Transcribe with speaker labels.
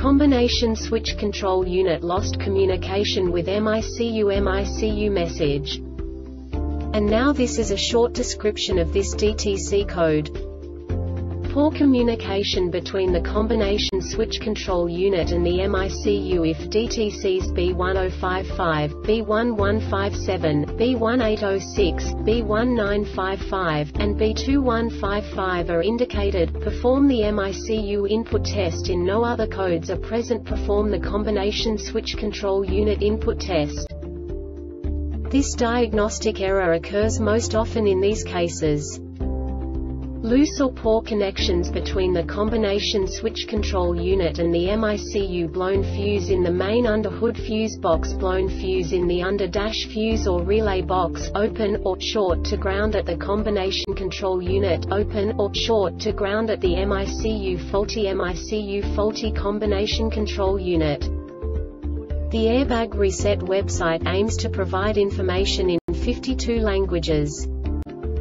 Speaker 1: Combination switch control unit lost communication with MICU MICU message. And now this is a short description of this DTC code. Poor communication between the combination switch control unit and the MICU if DTCs B1055, B1157, B1806, B1955, and B2155 are indicated, perform the MICU input test in no other codes are present perform the combination switch control unit input test. This diagnostic error occurs most often in these cases. Loose or poor connections between the combination switch control unit and the MICU blown fuse in the main underhood fuse box blown fuse in the under-dash fuse or relay box open or short to ground at the combination control unit open or short to ground at the MICU faulty MICU faulty combination control unit. The Airbag Reset website aims to provide information in 52 languages.